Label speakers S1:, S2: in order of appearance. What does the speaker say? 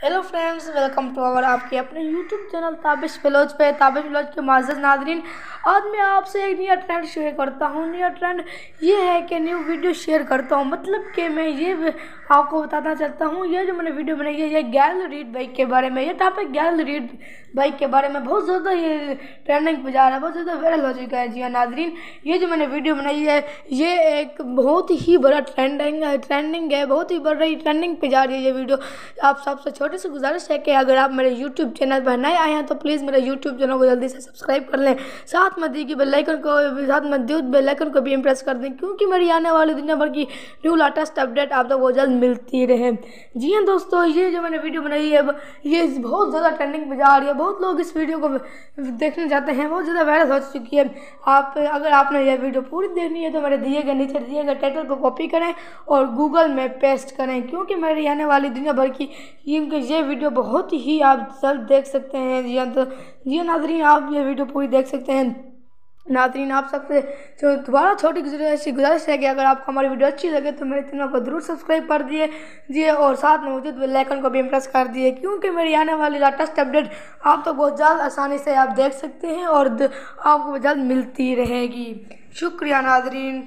S1: Hello friends welcome to our आपके अपने YouTube channel Tabish फिलोज पे। ताबिश फिलोज के माजद नादरीन आज मैं आपसे एक नया ट्रेंड शेयर करता हूँ। नया ट्रेंड ये है कि न्यू वीडियो शेयर करता हूँ। मतलब कि मैं ये आपको बताना चाहता हूँ, ये जो मैंने वीडियो बनाई है, ये गैल रीड बाइक के बारे में। ये टॉपिक गैल रीड बाइक के बारे में बहुत ज़्यादा ये ट्रेंडिंग पे जा रहा है, बहुत ज़्यादा वायरल हो चुका है जी हाँ नाजरीन। ये जो मैंने वीडियो बनाई है, ये एक बहुत ही बड़ा ट्रेंडिंग ट्रेंडिंग है, बहुत ही बड़ा ट्रेंडिंग पे जा रही है ये वीडियो आप सबसे छोटे से गुजारिश है कि अगर आप मेरे यूट्यूब चैनल पर नए आए हैं तो प्लीज़ मेरे यूट्यूब चैनल को जल्दी से सब्सक्राइब कर लें। साथ में दी कि बेलाइकन को, साथ में दूध बेलाइकन को भी इम्प्रेस कर दें, क्योंकि मेरी आने वाली दुनिया भर की न्यू लेटेस्ट अपडेट आप तक वो जल्द मिलती रहे। जी हाँ दोस्तों, ये जो मैंने वीडियो बनाई है ये बहुत ज़्यादा ट्रेंडिंग पर जा रही है। बहुत लोग इस वीडियो को देखने जाते हैं, बहुत ज़्यादा वायरल हो चुकी है। आप, अगर आपने यह वीडियो पूरी देखनी है तो मेरे दिए गए, नीचे दिए गए टाइटल को कॉपी करें और गूगल में पेस्ट करें, क्योंकि मेरी आने वाली दुनिया भर की ये वीडियो बहुत ही आप जल्द देख सकते हैं। जी तो जी नाजरीन, आप ये वीडियो पूरी देख सकते हैं। नाजरीन, आप सबसे जो दोबारा छोटी ऐसी गुजारिश है कि अगर आपको हमारी वीडियो अच्छी लगे तो मेरे चैनल को ज़रूर सब्सक्राइब कर दिए। जी, और साथ में मौजूद बेलाइकन को भी इम्प्रेस कर दिए, क्योंकि मेरी आने वाली लेटेस्ट अपडेट आप तो बहुत जल्द आसानी से आप देख सकते हैं और आपको जल्द मिलती रहेगी। शुक्रिया नाजरीन।